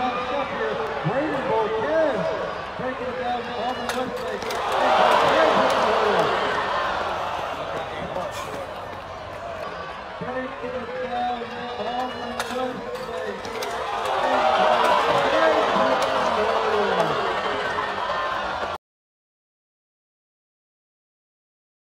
on Scheffler. Braden Cortez breaking it down to Harvard Westlake. And it down to Harvard Westlake.